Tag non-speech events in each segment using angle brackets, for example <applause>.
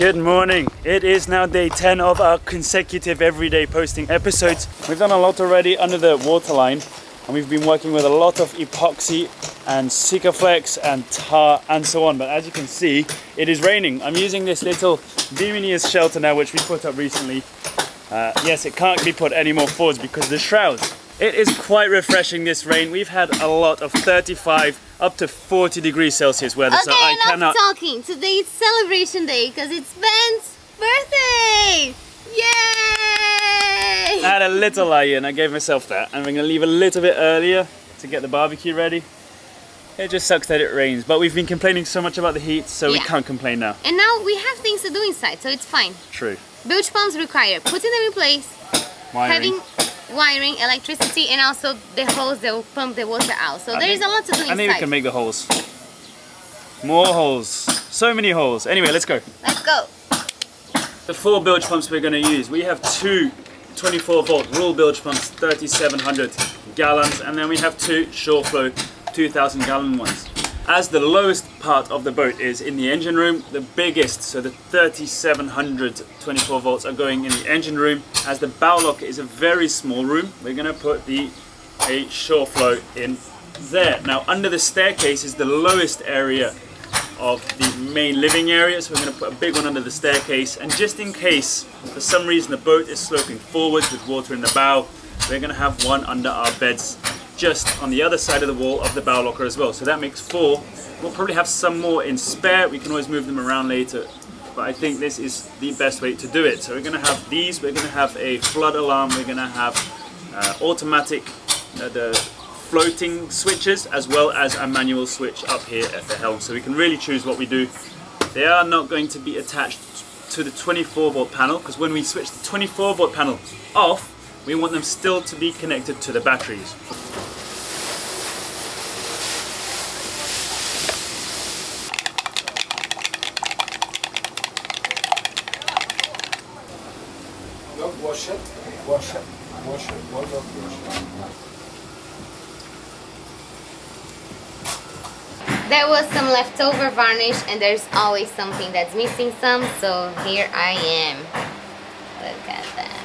Good morning. It is now day 10 of our consecutive everyday posting episodes. We've done a lot already under the waterline and we've been working with a lot of epoxy and Sikaflex and tar and so on. But as you can see, it is raining. I'm using this little Bimini's shelter now which we put up recently. Uh, yes, it can't be put any more forwards because the shrouds. It is quite refreshing this rain. We've had a lot of 35 up to 40 degrees Celsius weather, okay, so I enough cannot... talking. Today is celebration day because it's Ben's birthday! Yay! I had a little lie in, I gave myself that. And we're gonna leave a little bit earlier to get the barbecue ready. It just sucks that it rains, but we've been complaining so much about the heat, so we can't complain now. And now we have things to do inside, so it's fine. True. Bilge pumps require putting them in place, Wiring. having wiring, electricity, and also the hose that will pump the water out. So I there is a lot to do inside. I think we can make the holes. More holes. So many holes. Anyway, let's go. Let's go. The four bilge pumps we're going to use. We have two 24 volt rule bilge pumps, 3700 gallons, and then we have two Shurflo 2000 gallon ones. As the lowest part of the boat is in the engine room, the biggest, so the 3700 24 volts are going in the engine room. As the bow locker is a very small room, we're going to put the a Shurflo in there. Now under the staircase is the lowest area of the main living area so we're going to put a big one under the staircase and just in case for some reason the boat is sloping forwards with water in the bow we're going to have one under our beds just on the other side of the wall of the bow locker as well. So that makes four. We'll probably have some more in spare. We can always move them around later. But I think this is the best way to do it. So we're going to have these. We're going to have a flood alarm. We're going to have uh, automatic uh, the floating switches as well as a manual switch up here at the helm. So we can really choose what we do. They are not going to be attached to the 24 volt panel because when we switch the 24 volt panel off we want them still to be connected to the batteries Yok wash it, wash it, wash it, wash it, wash it. There was some leftover varnish and there's always something that's missing some, so here I am. Look at that.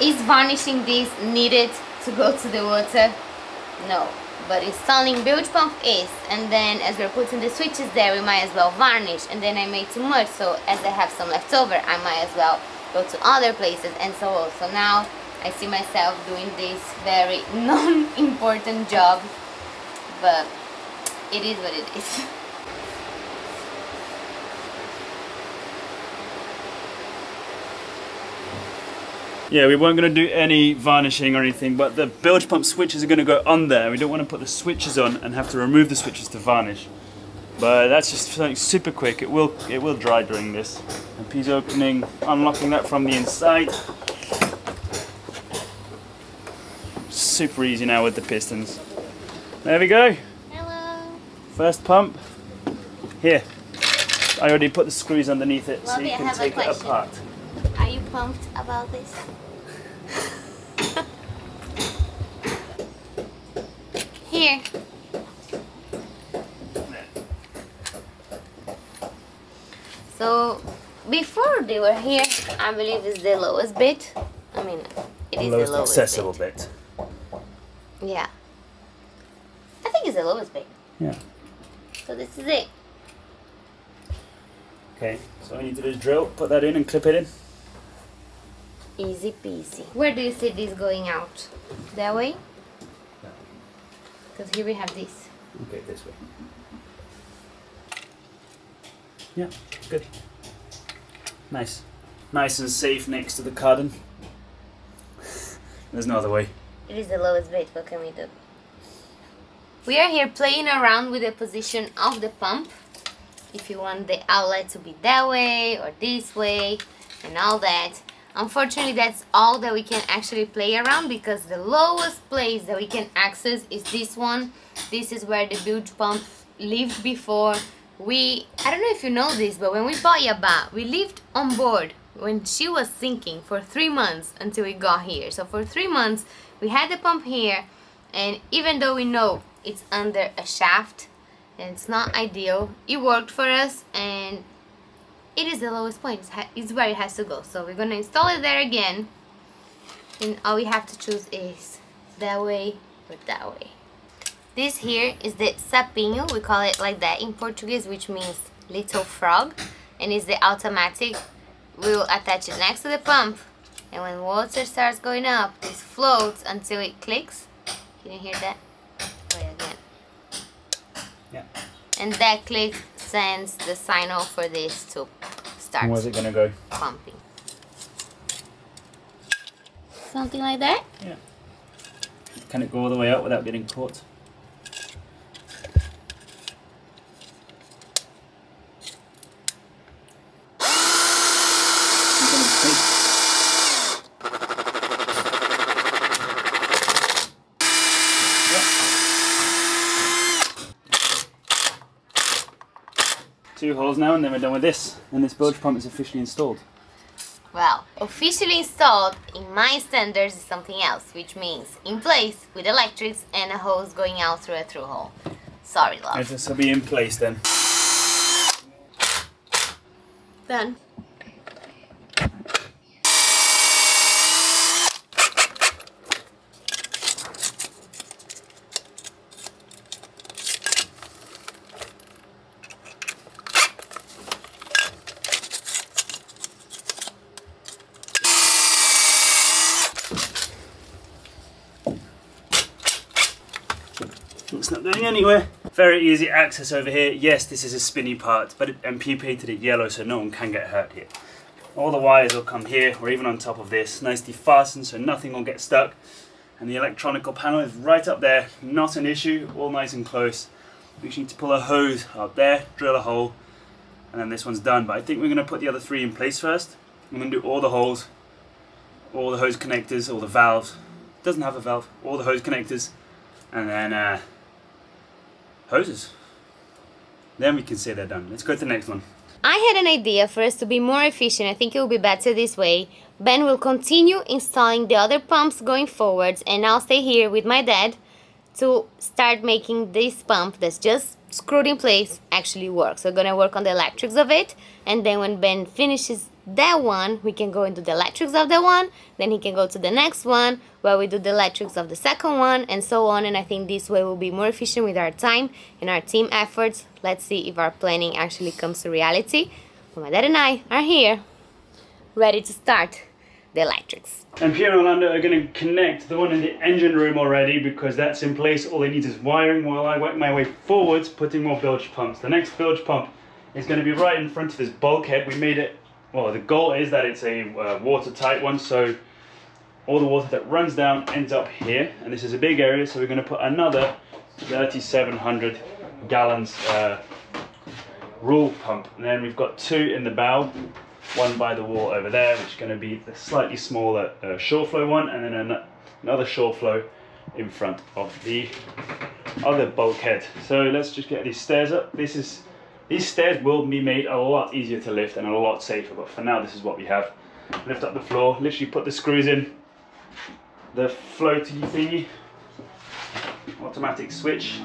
Is varnishing this needed to go to the water? No, but installing bilge pump is and then as we're putting the switches there we might as well varnish and then I made too much so as I have some left over I might as well go to other places and so on. So now I see myself doing this very <laughs> non-important job but it is what it is. <laughs> yeah we weren't going to do any varnishing or anything but the bilge pump switches are going to go on there. We don't want to put the switches on and have to remove the switches to varnish. But that's just something super quick. It will it will dry during this. And piece opening unlocking that from the inside. Super easy now with the pistons. There we go. Hello. first pump. Here. I already put the screws underneath it so you I can take it apart pumped about this? Here. So before they were here, I believe is the lowest bit. I mean, it is the lowest lowest accessible bit. bit Yeah. I think it's the lowest bit. yeah So this is it. Okay, so all I need to do is drill, put that in and clip it in. Easy peasy. Where do you see this going out? That way? Because here we have this. Okay, this way. Yeah, good. Nice. Nice and safe next to the cardan. <laughs> There's no other way. It is the lowest bit, what can we do? We are here playing around with the position of the pump. If you want the outlet to be that way or this way and all that. Unfortunately, that's all that we can actually play around because the lowest place that we can access is this one. This is where the bilge pump lived before. We, I don't know if you know this, but when we bought Yabá, we lived on board when she was sinking for three months until we got here. So for three months, we had the pump here, and even though we know it's under a shaft, and it's not ideal, it worked for us, and it is the lowest point. It's where it has to go. So we're gonna install it there again, and all we have to choose is that way or that way. This here is the sapinho, we call it like that in Portuguese, which means little frog, and it's the automatic. We will attach it next to the pump. And when water starts going up this floats until it clicks. Can you hear that? Wait again. Yeah. And that click sends the signal for this to start and where's it gonna go? pumping. Something like that? Yeah. Can it go all the way up without getting caught two holes now and then we're done with this and this bilge pump is officially installed. Well, officially installed in my standards is something else, which means in place with electrics and a hose going out through a through hole. Sorry, love. This will be in place then. Done. It's not going anywhere. Very easy access over here. Yes, this is a spinny part, but it, MP painted it yellow so no one can get hurt here. All the wires will come here or even on top of this, nicely fastened so nothing will get stuck. And the electronical panel is right up there, not an issue, all nice and close. We just need to pull a hose up there, drill a hole, and then this one's done. But I think we're going to put the other three in place first. I'm to do all the holes, all the hose connectors, all the valves. Doesn't have a valve, all the hose connectors, and then uh, hoses. Then we can say they're done. Let's go to the next one. I had an idea for us to be more efficient. I think it will be better this way. Ben will continue installing the other pumps going forwards and I'll stay here with my dad to start making this pump that's just screwed in place actually work. So we're gonna work on the electrics of it and then when Ben finishes that one, we can go into the electrics of that one, then he can go to the next one where we do the electrics of the second one and so on and I think this way we'll be more efficient with our time and our team efforts. Let's see if our planning actually comes to reality. My dad and I are here, ready to start the electrics. And Pierre and Orlando are going to connect the one in the engine room already because that's in place. All they need is wiring while I work my way forwards, putting more bilge pumps. The next bilge pump is going to be right in front of this bulkhead. We made it, well, the goal is that it's a uh, watertight one, so all the water that runs down ends up here. And this is a big area, so we're going to put another 3,700 gallons uh, rule pump. And then we've got two in the bow one by the wall over there, which is going to be the slightly smaller uh, Shurflo one, and then an another Shurflo in front of the other bulkhead. So let's just get these stairs up. This is these stairs will be made a lot easier to lift and a lot safer, but for now this is what we have. Lift up the floor, literally put the screws in, the floaty thingy, automatic switch,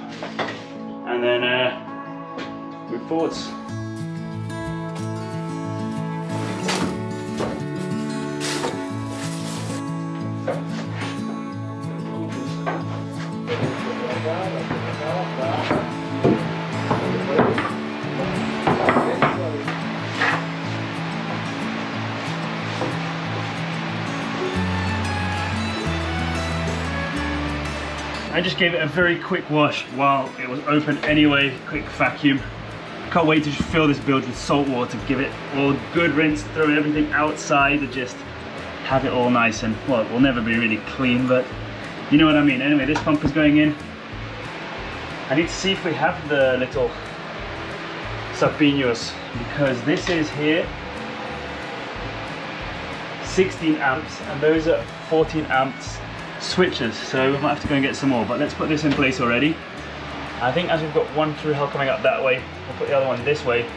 and then uh, move forwards. I just gave it a very quick wash while it was open anyway, quick vacuum. Can't wait to fill this bilge with salt water, give it all good rinse, throw everything outside and just have it all nice and, well, it will never be really clean, but you know what I mean. Anyway, this pump is going in. I need to see if we have the little sapinhos because this is here 16 amps and those are 14 amps switches so we might have to go and get some more but let's put this in place already I think as we've got one through hull coming up that way we'll put the other one this way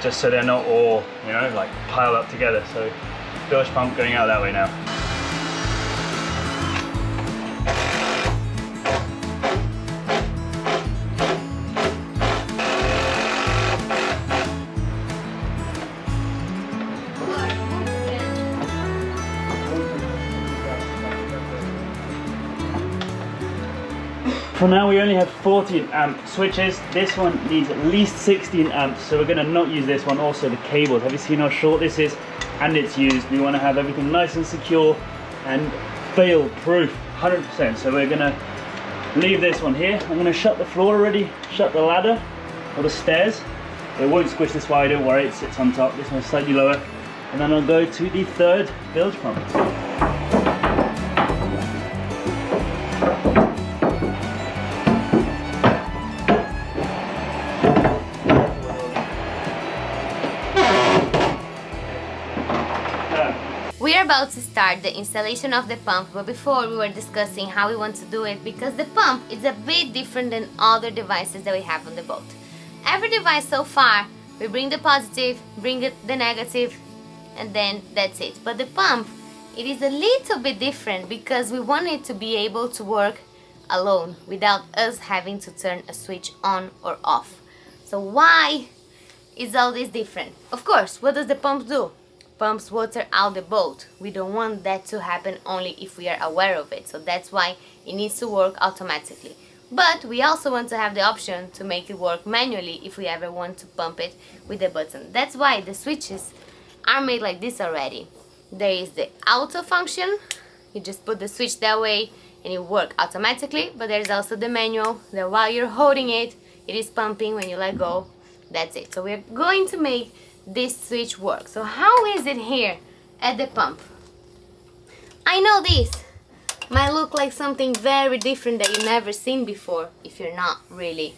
just so they're not all, you know, like piled up together. So bilge pump going out that way now. For now we only have 14 amp switches. This one needs at least 16 amps, so we're gonna not use this one. Also the cables, have you seen how short this is? And it's used. We wanna have everything nice and secure and fail proof, 100%. So we're gonna leave this one here. I'm gonna shut the floor already, shut the ladder or the stairs. It won't squish this wire, don't worry, it sits on top. This one's slightly lower. And then I'll go to the third bilge pump. About to start the installation of the pump, but before we were discussing how we want to do it because the pump is a bit different than other devices that we have on the boat. Every device so far, we bring the positive, bring the negative, and then that's it. But the pump, it is a little bit different because we want it to be able to work alone without us having to turn a switch on or off. So why is all this different? Of course, what does the pump do? Pumps water out the boat. We don't want that to happen only if we are aware of it. So that's why it needs to work automatically. But we also want to have the option to make it work manually if we ever want to pump it with a button. That's why the switches are made like this already. There is the auto function. You just put the switch that way and it works automatically. But there's also the manual that while you're holding it, it is pumping when you let go. That's it. So we're going to make this switch works. So how is it here at the pump? I know this might look like something very different that you've never seen before if you're not really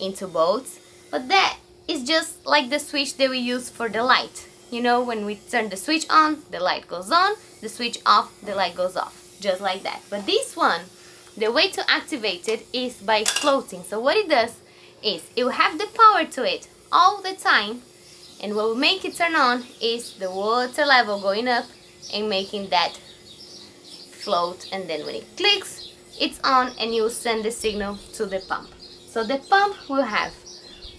into boats, but that is just like the switch that we use for the light. You know, when we turn the switch on, the light goes on, the switch off, the light goes off, just like that. But this one, the way to activate it is by floating. So what it does is it will have the power to it all the time and what will make it turn on is the water level going up and making that float. And then when it clicks it's on and you'll send the signal to the pump. So the pump will have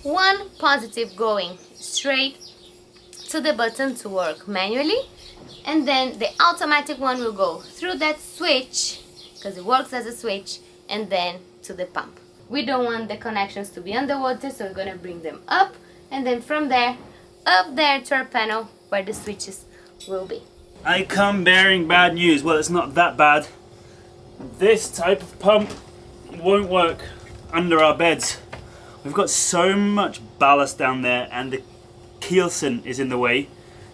one positive going straight to the button to work manually. And then the automatic one will go through that switch because it works as a switch and then to the pump. We don't want the connections to be underwater so we're gonna bring them up. And then from there up there to our panel where the switches will be. I come bearing bad news. Well, it's not that bad. This type of pump won't work under our beds. We've got so much ballast down there and the keelson is in the way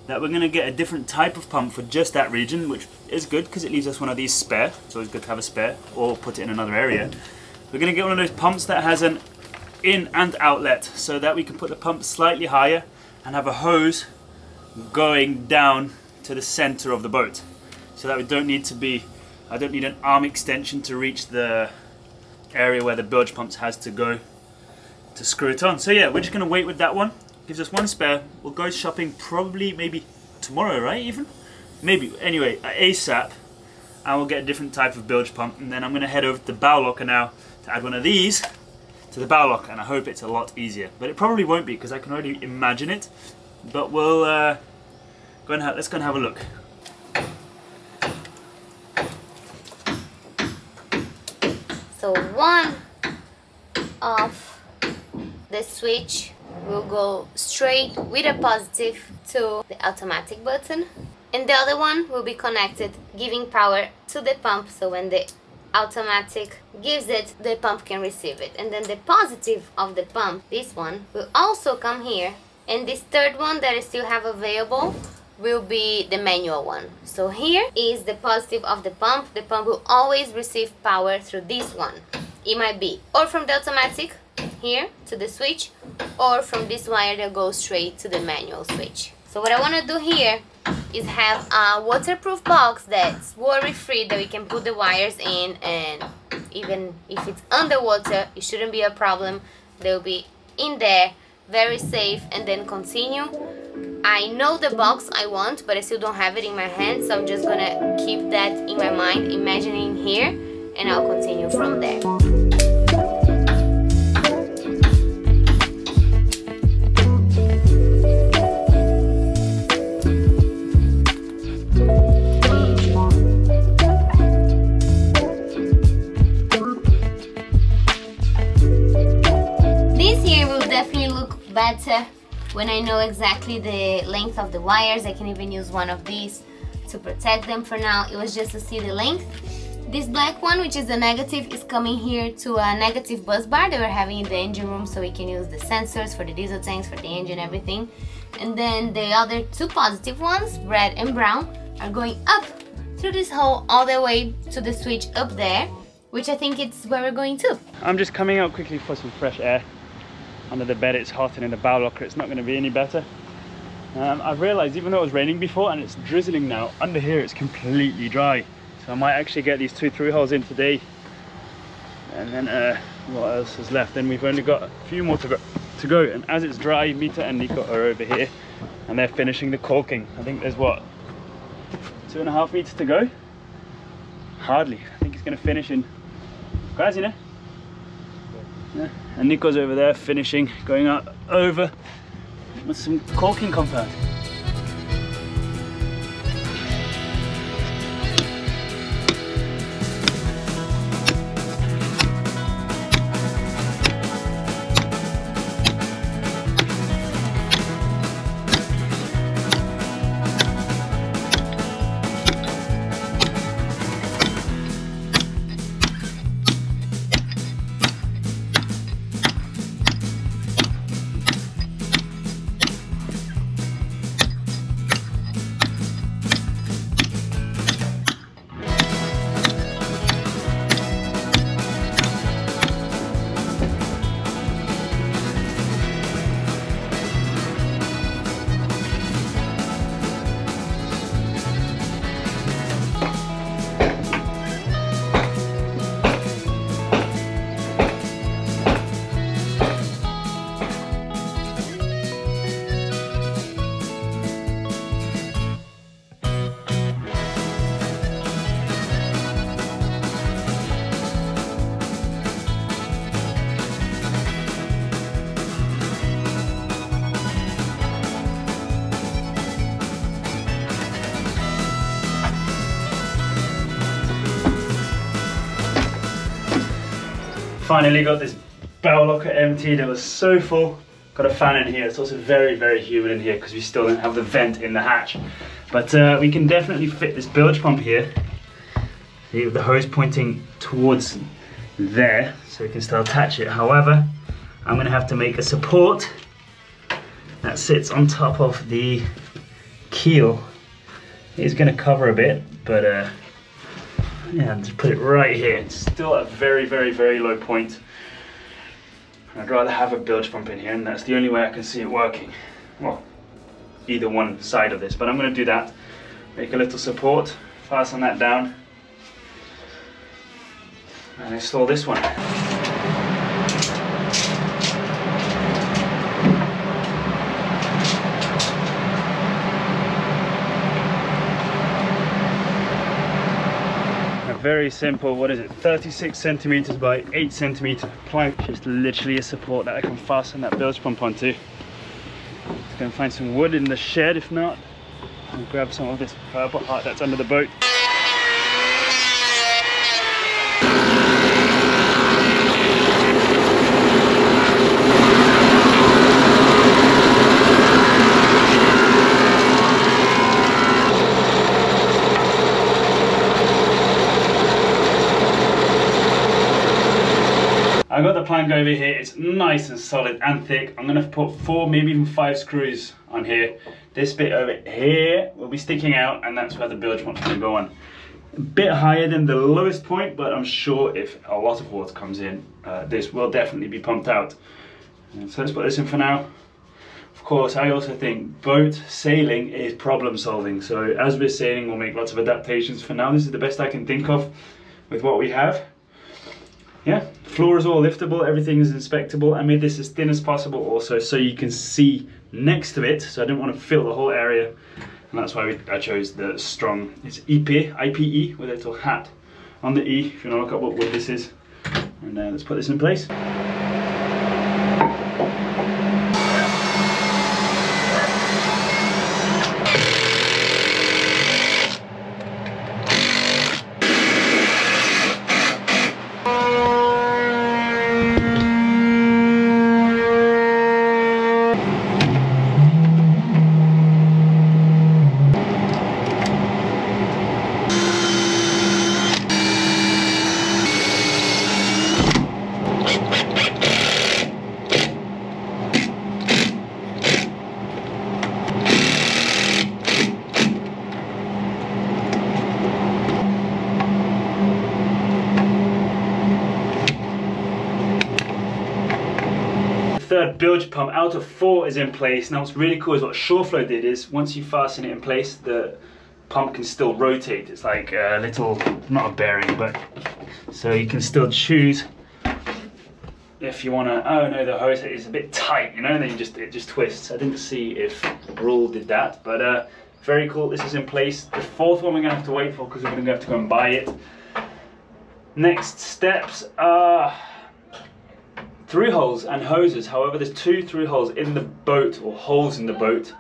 that we're going to get a different type of pump for just that region, which is good because it leaves us one of these spare. It's always good to have a spare or put it in another area. We're going to get one of those pumps that has an in and outlet so that we can put the pump slightly higher and have a hose going down to the center of the boat. So that we don't need to be I don't need an arm extension to reach the area where the bilge pumps has to go to screw it on. So yeah we're just gonna wait with that one. Gives us one spare. We'll go shopping probably maybe tomorrow right even? Maybe. Anyway ASAP and we'll get a different type of bilge pump. And then I'm gonna head over to bow locker now to add one of these to the bow lock and I hope it's a lot easier. But it probably won't be because I can already imagine it. But we'll uh, go and let's go and have a look. So one of the switch will go straight with a positive to the automatic button and the other one will be connected giving power to the pump so when the automatic gives it, the pump can receive it. And then the positive of the pump, this one, will also come here. And this third one that I still have available will be the manual one. So here is the positive of the pump. The pump will always receive power through this one. It might be or from the automatic here to the switch or from this wire that goes straight to the manual switch. So what I want to do here is have a waterproof box that's worry-free that we can put the wires in and even if it's underwater it shouldn't be a problem they'll be in there very safe, and then continue. I know the box I want, but I still don't have it in my hand, so I'm just gonna keep that in my mind, imagining here, and I'll continue from there. Look better uh, when I know exactly the length of the wires. I can even use one of these to protect them for now. It was just to see the length. This black one, which is the negative, is coming here to a negative bus bar that we're having in the engine room so we can use the sensors for the diesel tanks, for the engine, everything. And then the other two positive ones, red and brown, are going up through this hole all the way to the switch up there, which I think it's where we're going to. I'm just coming out quickly for some fresh air. Under the bed it's hot and in the bow locker it's not going to be any better. Um, I've realised even though it was raining before and it's drizzling now, under here it's completely dry. So I might actually get these two through holes in today. And then uh, what else is left? Then we've only got a few more to go. To go. And as it's dry, Mita and Nico are over here and they're finishing the caulking. I think there's what, two and a half meters to go? Hardly. I think it's going to finish in quasi, ne? Yeah. And Nico's over there finishing, going out over with some caulking compound. Finally got this bow locker emptied. It was so full. Got a fan in here. It's also very, very humid in here because we still don't have the vent in the hatch. But uh, we can definitely fit this bilge pump here. See, the hose pointing towards there, so we can still attach it. However, I'm gonna have to make a support that sits on top of the keel. It's gonna cover a bit, but uh, yeah, just put it right here. It's still at a very, very, very low point. I'd rather have a bilge pump in here, and that's the only way I can see it working. Well, either one side of this, but I'm going to do that. Make a little support, fasten that down, and install this one. Very simple, what is it, 36 centimeters by 8 centimeter plank. Just literally a support that I can fasten that bilge pump onto. Gonna find some wood in the shed, if not, I'll grab some of this purple heart that's under the boat. I got the plank over here, it's nice and solid and thick. I'm gonna put four, maybe even five screws on here. This bit over here will be sticking out and that's where the bilge pump's gonna go on. A bit higher than the lowest point, but I'm sure if a lot of water comes in, uh, this will definitely be pumped out. So let's put this in for now. Of course, I also think boat sailing is problem solving. So as we're sailing, we'll make lots of adaptations. For now, this is the best I can think of with what we have. Yeah, floor is all liftable, everything is inspectable. I made this as thin as possible also so you can see next to it. So I didn't want to fill the whole area. And that's why we, I chose the strong, it's EP, IPE with a little hat on the E, if you want to look up what wood this is. And uh, let's put this in place. third bilge pump out of four is in place. Now what's really cool is what Shurflo did is once you fasten it in place, the pump can still rotate. It's like a little, not a bearing, but so you can still choose if you want to, oh no, the hose is a bit tight, you know, and then you just, it just twists. I didn't see if Rule did that, but uh, very cool, this is in place. The fourth one we're gonna have to wait for because we're gonna have to go and buy it. Next steps are through holes and hoses. However, there's two through holes in the boat or holes in the boat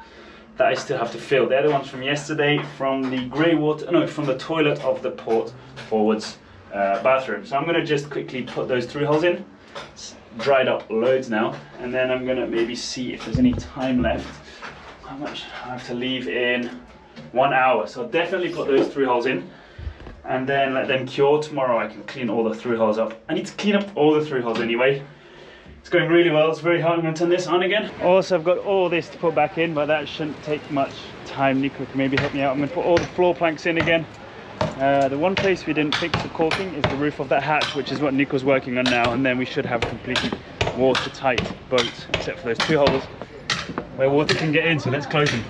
that I still have to fill. They're the ones from yesterday from the grey water, no, from the toilet of the port forwards uh, bathroom. So I'm gonna just quickly put those through holes in. It's dried up loads now. And then I'm gonna maybe see if there's any time left. How much I have to leave in one hour. So I'll definitely put those through holes in and then let them cure. Tomorrow I can clean all the through holes up. I need to clean up all the through holes anyway. It's going really well, it's very hard. I'm gonna turn this on again. Also, I've got all this to put back in, but that shouldn't take much time. Nico can maybe help me out. I'm gonna put all the floor planks in again. Uh, the one place we didn't fix the caulking is the roof of that hatch, which is what Nico's working on now, and then we should have a completely watertight boat, except for those two holes where water can get in, so let's close them.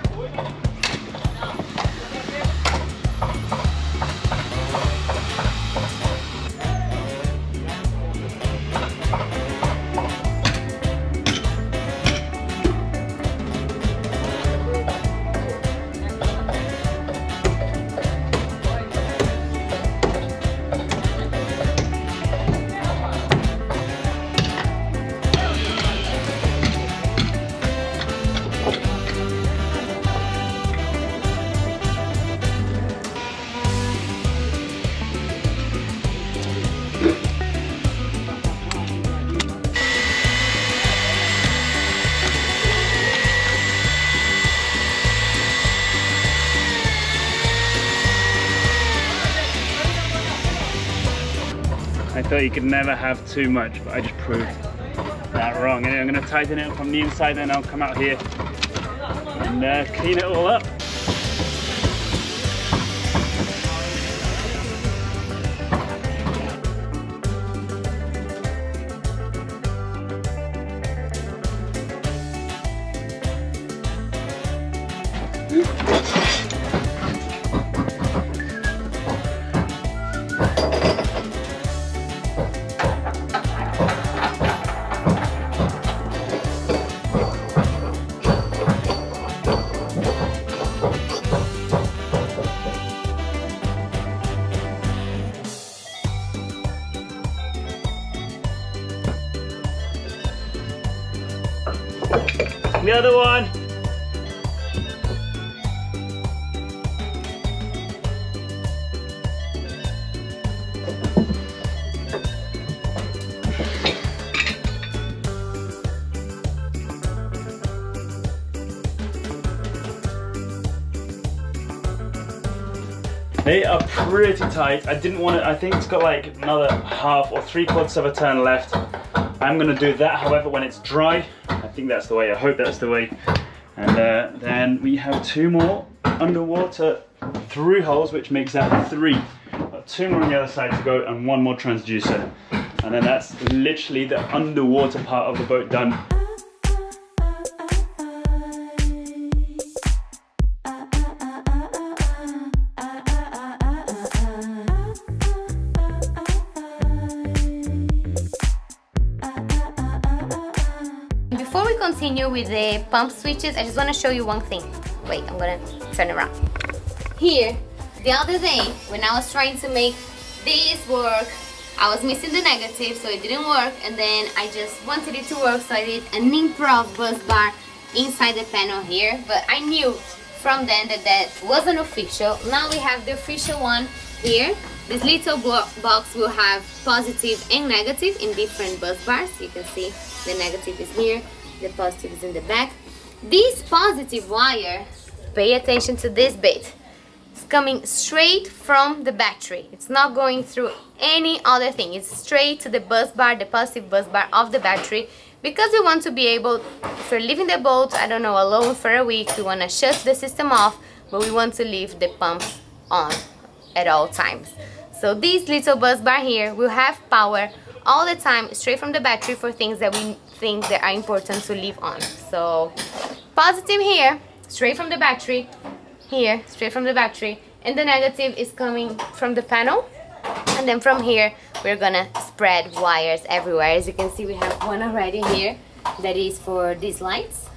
Thought you could never have too much, but I just proved that wrong. I'm gonna tighten it from the inside, then I'll come out here and uh, clean it all up. They are pretty tight. I didn't want to, I think it's got like another half or three quarters of a turn left. I'm gonna do that, however, when it's dry. I think that's the way, I hope that's the way. And uh, then we have two more underwater through holes, which makes that three. Got two more on the other side to go and one more transducer. And then that's literally the underwater part of the boat done. Continue with the pump switches, I just want to show you one thing. Wait, I'm gonna turn around. Here, the other day, when I was trying to make this work, I was missing the negative, so it didn't work, and then I just wanted it to work, so I did an improv bus bar inside the panel here, but I knew from then that that wasn't official. Now we have the official one here. This little box will have positive and negative in different bus bars. You can see the negative is here, the positive is in the back. This positive wire, pay attention to this bit, it's coming straight from the battery. It's not going through any other thing. It's straight to the bus bar, the positive bus bar of the battery because we want to be able, if we're leaving the boat, I don't know, alone for a week, we want to shut the system off, but we want to leave the pumps on at all times. So this little bus bar here will have power all the time straight from the battery for things that we think that are important to leave on. So positive here, straight from the battery, here, straight from the battery, and the negative is coming from the panel. And then from here, we're gonna spread wires everywhere. As you can see, we have one already here that is for these lights.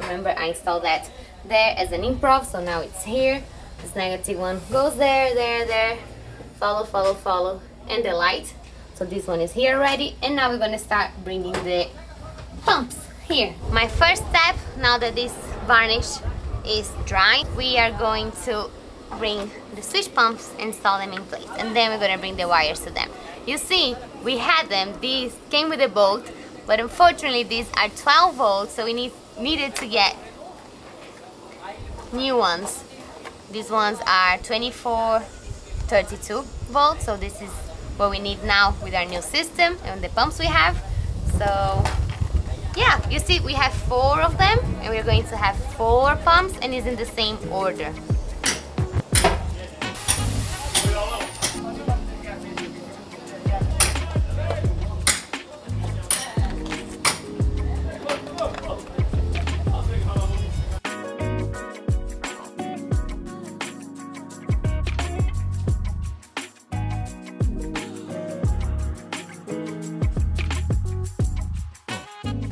Remember, I installed that there as an improv, so now it's here. This negative one goes there, there, there. Follow, follow, follow. And the light. So this one is here already. And now we're gonna start bringing the pumps here. My first step, now that this varnish is dry, we are going to bring the switch pumps install them in place and then we're gonna bring the wires to them you see we had them these came with the boat but unfortunately these are 12 volts so we need needed to get new ones these ones are 24 32 volts so this is what we need now with our new system and the pumps we have. So yeah you see we have four of them and we're going to have four pumps and it's in the same order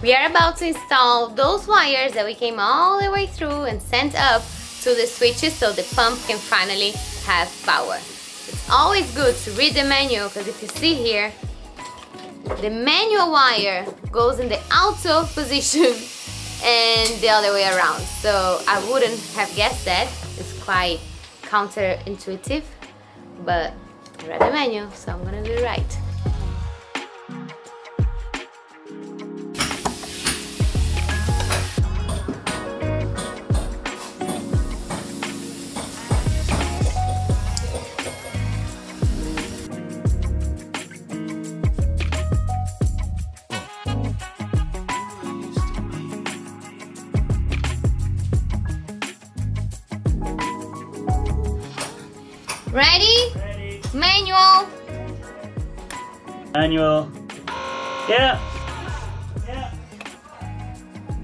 We are about to install those wires that we came all the way through and sent up to the switches so the pump can finally have power. It's always good to read the manual because if you see here, the manual wire goes in the auto <laughs> position and the other way around. So I wouldn't have guessed that. It's quite counterintuitive, but I read the manual, so I'm gonna do it right. Manual. Yeah. Yeah.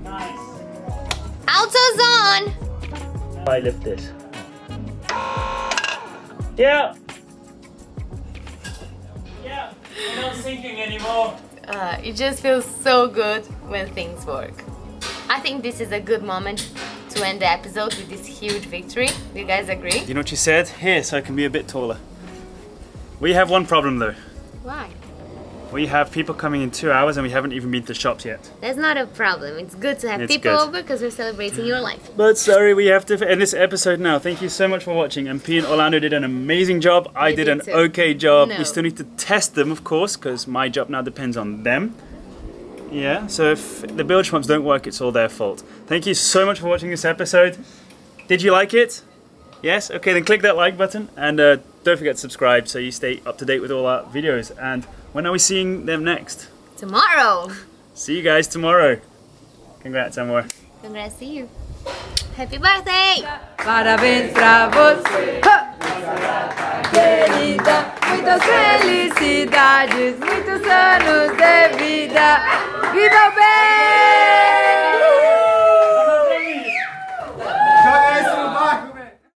Nice. Auto's on. I lift this. Yeah. Yeah. We're not sinking anymore. Uh, it just feels so good when things work. I think this is a good moment to end the episode with this huge victory. Do you guys agree? You know what you said? Here, so I can be a bit taller. We have one problem though. Why? We have people coming in two hours and we haven't even been to the shops yet. That's not a problem. It's good to have It's people good. over because we're celebrating your life. But sorry, we have to end this episode now. Thank you so much for watching. And P and Orlando did an amazing job. I They did did an too. okay job. No. We still need to test them, of course, because my job now depends on them. Yeah, so if the bilge pumps don't work, it's all their fault. Thank you so much for watching this episode. Did you like it? Yes? Okay, then click that like button and uh, don't forget to subscribe so you stay up to date with all our videos. And when are we seeing them next? Tomorrow! See you guys tomorrow. Congrats, Amor. Congrats to you. Happy birthday! Parabéns pra você, querida. Muitas felicidades, muitos anos de vida. Viva o bem!